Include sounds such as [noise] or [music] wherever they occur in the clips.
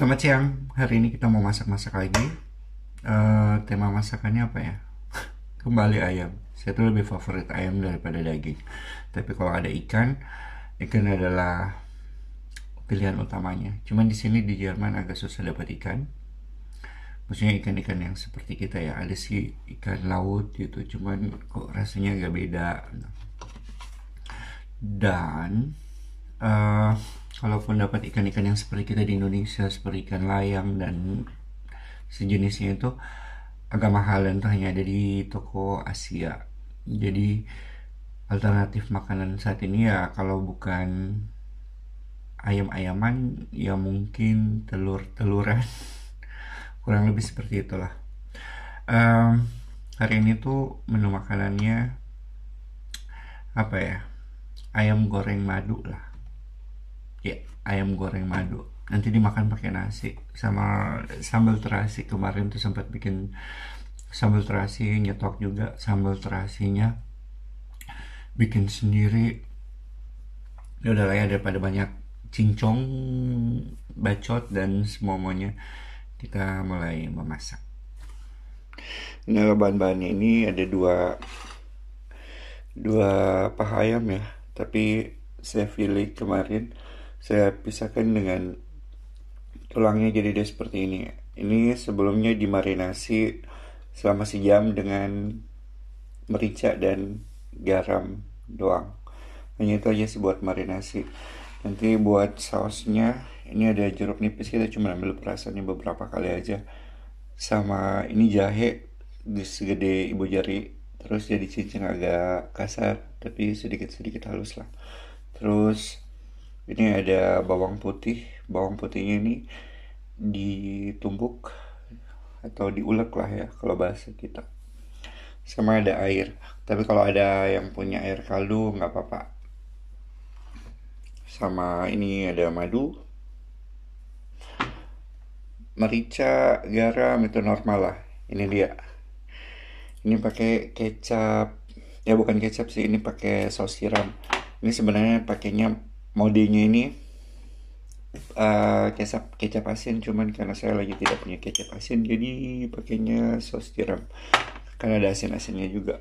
Selamat siang, hari ini kita mau masak-masak lagi. Eh, Tema masakannya apa ya? [laughs] Kembali ayam. Saya tuh lebih favorit ayam daripada daging. Tapi kalau ada ikan Ikan adalah pilihan utamanya. Cuman di sini di Jerman agak susah dapat ikan. Maksudnya ikan-ikan yang seperti kita ya. Ada sih ikan laut gitu. Cuman kok rasanya agak beda. Dan eh, kalaupun dapat ikan-ikan yang seperti kita di Indonesia seperti ikan layang dan sejenisnya itu agak mahal dan itu hanya ada di toko Asia. Jadi alternatif makanan saat ini ya kalau bukan ayam-ayaman ya mungkin telur-teluran. [laughs] Kurang lebih seperti itulah. Em, hari ini tuh menu makanannya apa ya ayam goreng madu lah ya ayam goreng madu. Nanti dimakan pakai nasi sama sambal terasi. Kemarin tuh sempat bikin sambal terasi nyetok juga sambal terasinya. Bikin sendiri. Ya udah lah ya daripada banyak cincong bacot dan semuanya kita mulai memasak. Nah bahan-bahannya ini ada dua dua paha ayam ya. Tapi saya pilih kemarin saya pisahkan dengan tulangnya jadi dia seperti ini. Ini sebelumnya dimarinasi selama sejam dengan merica dan garam doang. Hanya itu aja sih buat marinasi. Nanti buat sausnya ini ada jeruk nipis. Kita cuma ambil perasannya beberapa kali aja. Sama ini jahe segede ibu jari. Terus jadi cincin agak kasar tapi sedikit-sedikit halus lah. Terus ini ada bawang putih. Bawang putihnya ini ditumbuk atau diulek lah ya kalau bahasa kita. Sama ada air. Tapi kalau ada yang punya air kaldu nggak apa-apa. Sama ini ada madu. Merica garam itu normal lah. Ini dia. Ini pakai kecap. Ya bukan kecap sih. Ini pakai saus tiram ini sebenarnya pakainya modenya ini eh, kecap kecap asin cuman karena saya lagi tidak punya kecap asin jadi pakainya saus tiram. Karena ada asin asinnya juga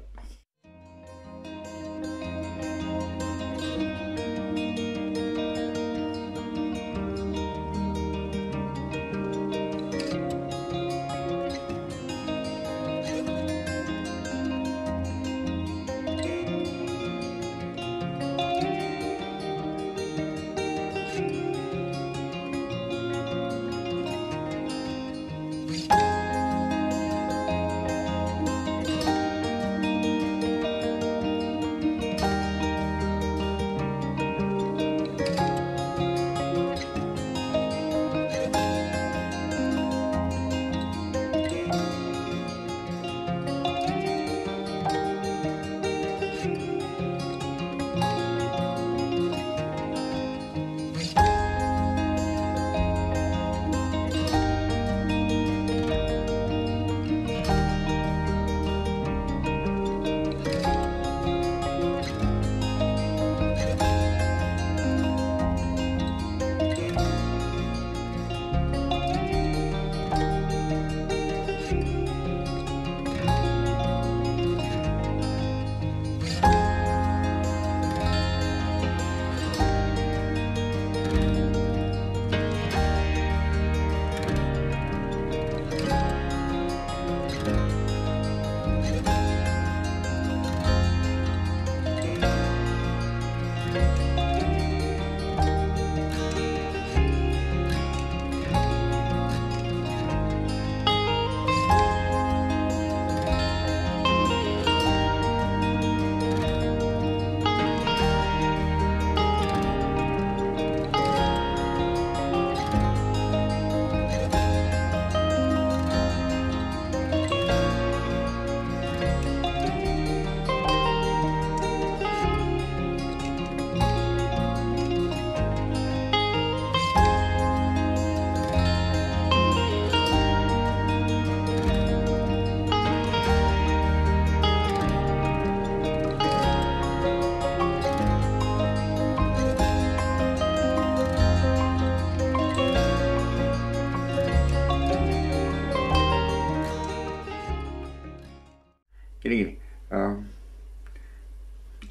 jadi gini um,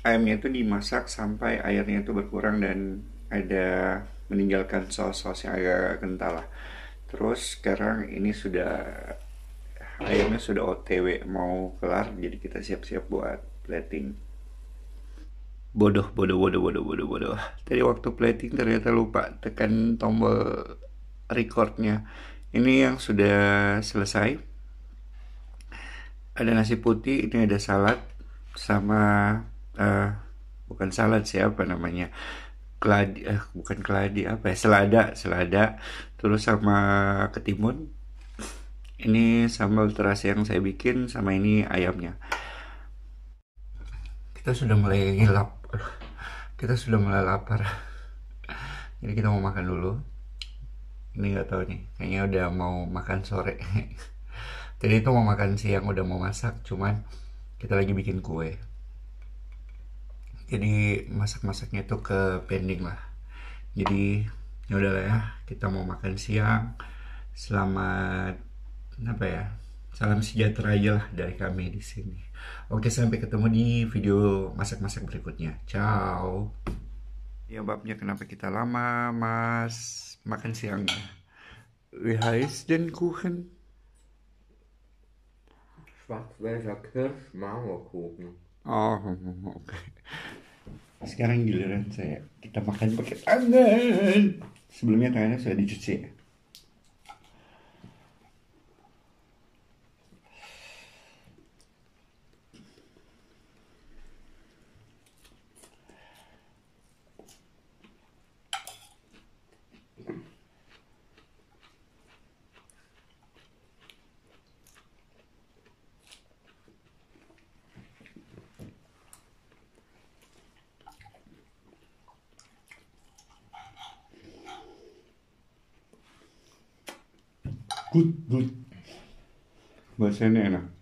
ayamnya itu dimasak sampai airnya itu berkurang dan ada meninggalkan saus-saus yang agak kental lah. Terus sekarang ini sudah ayamnya sudah otw mau kelar jadi kita siap-siap buat plating. Bodoh bodoh bodoh bodoh bodoh bodoh. Tadi waktu plating ternyata lupa tekan tombol recordnya. Ini yang sudah selesai ada nasi putih ini ada salad sama uh, bukan salad siapa namanya keladi eh, bukan keladi apa ya selada selada. Terus sama ketimun. Ini sambal terasi yang saya bikin sama ini ayamnya. Kita sudah mulai lap kita sudah mulai lapar. Jadi kita mau makan dulu. Ini nggak tahu nih kayaknya udah mau makan sore jadi itu mau makan siang udah mau masak cuman kita lagi bikin kue jadi masak-masaknya itu ke pending lah jadi ya udahlah ya kita mau makan siang selamat apa ya Salam sejahtera aja lah dari kami di sini. Oke, sampai ketemu di video masak-masak berikutnya. Ciao. Ya babnya kenapa kita lama, Mas? Makan siang. Wie heißt denn Kuchen? Schwarzwälder Kirschmarmorkuchen. Oh, oke. Okay. Sekarang giliran saya. Kita makan pakai tangan. Sebelumnya tangannya sudah dicuci. Gut, gut. Bahasanya enak.